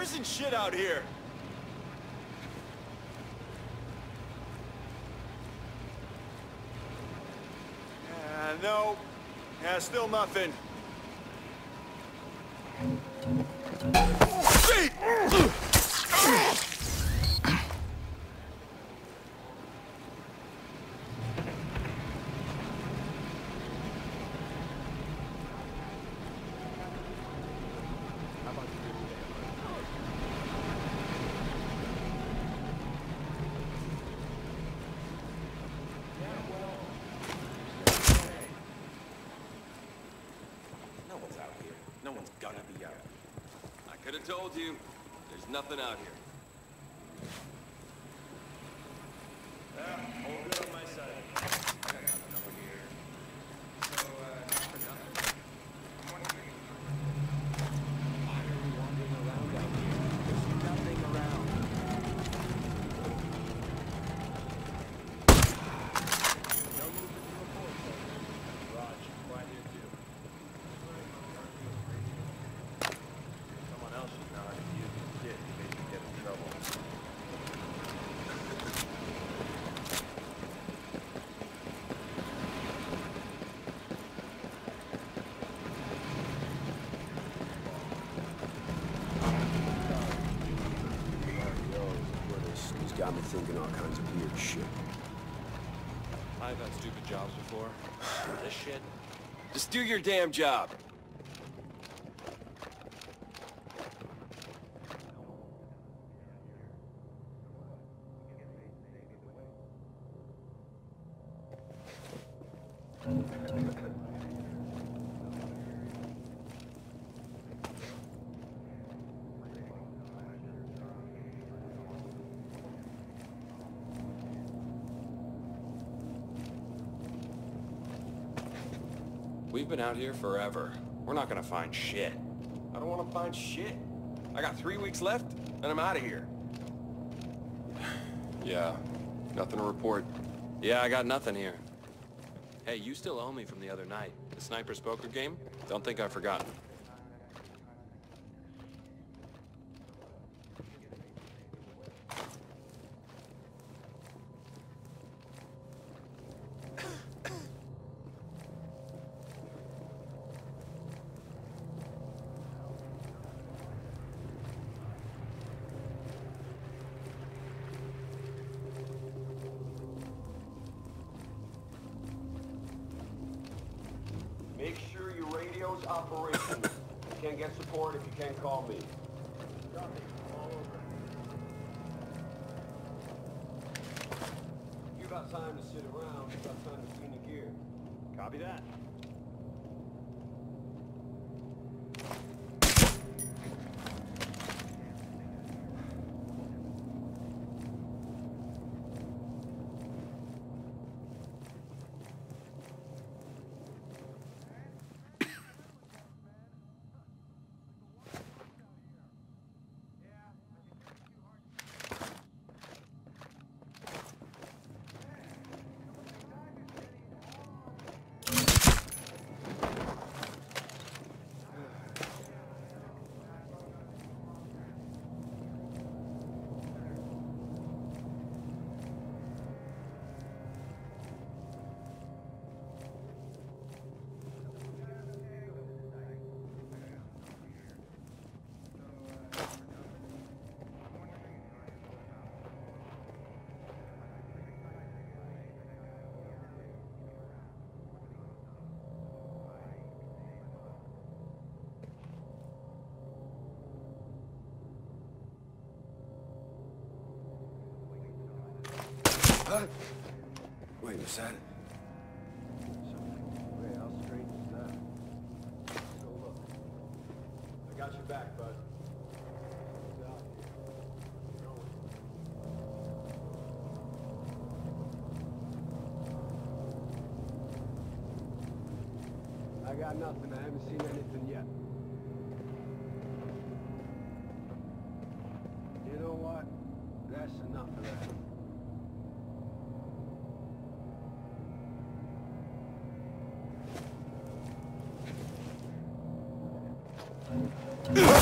There isn't shit out here. Uh, no. Yeah, still nothing. No one's out here. No one's gonna be out. I could have told you. There's nothing out here. all good on my side. Someone else should know how to use this shit in case you get in trouble. He's got me thinking all kinds of weird shit. I've had stupid jobs before. this shit, Just do your damn job. We've been out here forever. We're not gonna find shit. I don't want to find shit. I got three weeks left, and I'm out of here. Yeah, nothing to report. Yeah, I got nothing here. Hey, you still owe me from the other night. The Sniper's poker game? Don't think I've forgotten. Make sure your radio's operational. you can't get support if you can't call me. You got time to sit around, you got time to clean the gear. Copy that. Wait, was that? Wait, how strange is that? Look, I got your back, bud. I got nothing. I haven't seen anything yet. You know what? That's enough of that. You know,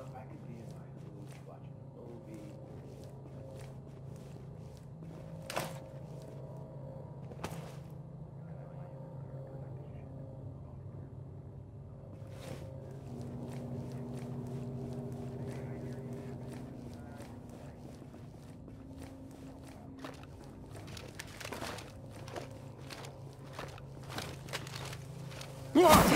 if I could be in my room watching a movie. And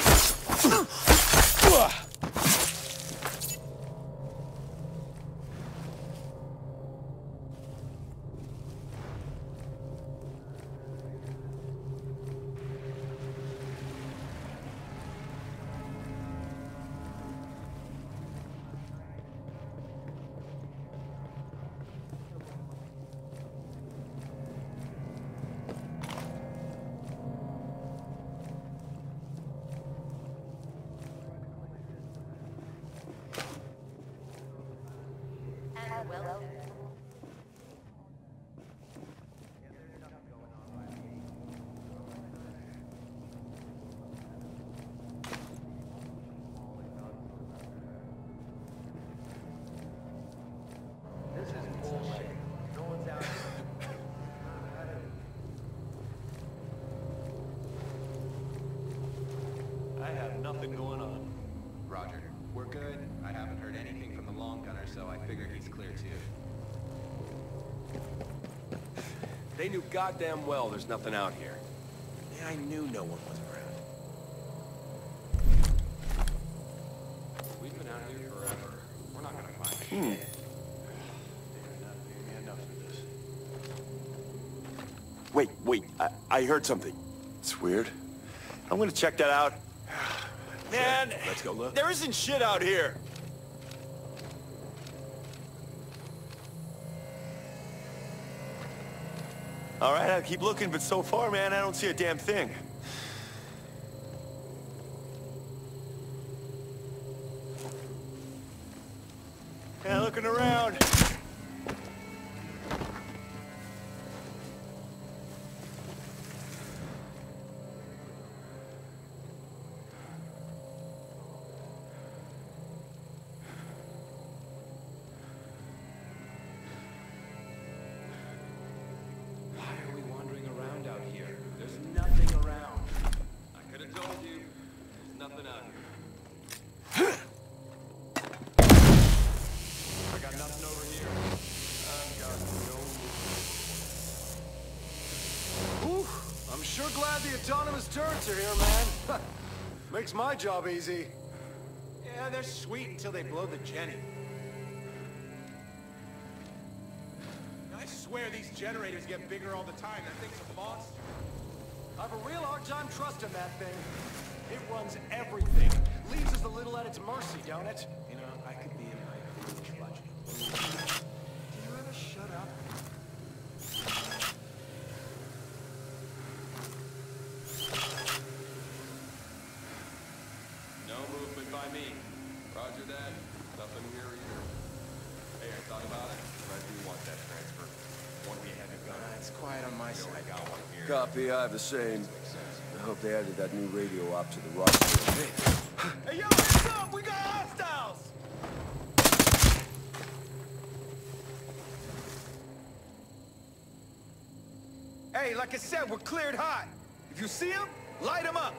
well, This is bullshit. No one's out here. I have nothing going on. Roger. We're good. I haven't heard anything from the long gunner, so I figure he's. They knew goddamn well there's nothing out here. Yeah, I knew no one was around. We've been out here forever. We're not gonna find hmm. Enough, enough of this. Wait, wait, I, I heard something. It's weird. I'm gonna check that out. Man, Let's go look. there isn't shit out here. All right, I'll keep looking, but so far, man, I don't see a damn thing. Yeah, looking around. Sure glad the autonomous turrets are here, man. Makes my job easy. Yeah, they're sweet until they blow the Jenny. I swear these generators get bigger all the time. That thing's a monster. I have a real hard time trusting that thing. It runs everything. Leaves us a little at its mercy, don't it? You know, I could be in my room watching a movie. Do you ever shut up? No movement by me. Roger that. Nothing here either. Hey, I thought about it. I do want that transfer. One we had a gun. Uh, it's quiet on my side. I got have the same. I hope they added that new radio op to the roster. Hey, yo, what's up? We got hostiles! Hey, like I said, we're cleared hot. If you see them, light them up.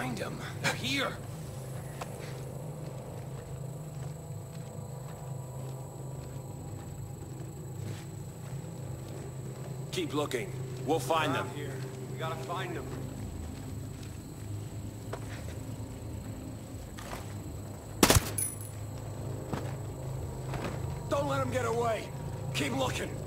Find them. They're here. Keep looking. We'll find them. Here. We gotta find them. Don't let them get away. Keep looking.